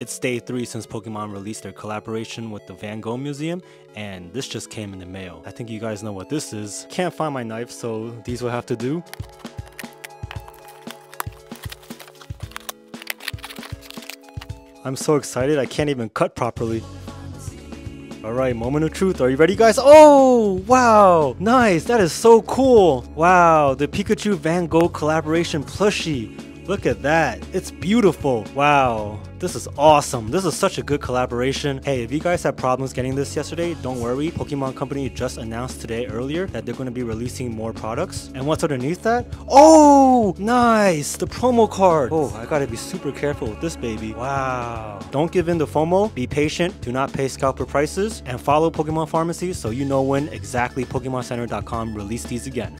It's day three since Pokemon released their collaboration with the Van Gogh Museum, and this just came in the mail. I think you guys know what this is. Can't find my knife, so these will have to do. I'm so excited I can't even cut properly. Alright, moment of truth. Are you ready, guys? Oh, wow. Nice. That is so cool. Wow, the Pikachu Van Gogh collaboration plushie. Look at that. It's beautiful. Wow. This is awesome. This is such a good collaboration. Hey, if you guys had problems getting this yesterday, don't worry. Pokemon Company just announced today earlier that they're going to be releasing more products. And what's underneath that? Oh, nice. The promo card. Oh, I gotta be super careful with this baby. Wow. Don't give in to FOMO. Be patient. Do not pay scalper prices. And follow Pokemon Pharmacy so you know when exactly PokemonCenter.com release these again.